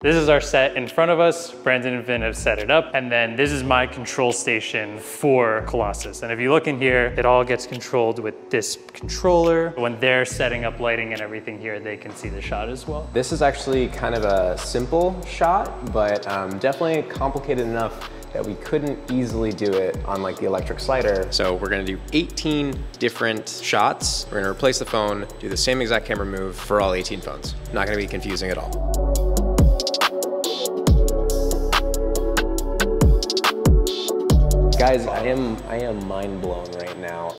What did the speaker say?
This is our set in front of us. Brandon and Vin have set it up. And then this is my control station for Colossus. And if you look in here, it all gets controlled with this controller. When they're setting up lighting and everything here, they can see the shot as well. This is actually kind of a simple shot, but um, definitely complicated enough that we couldn't easily do it on like the electric slider. So we're gonna do 18 different shots. We're gonna replace the phone, do the same exact camera move for all 18 phones. Not gonna be confusing at all. Guys, I am I am mind blown right now.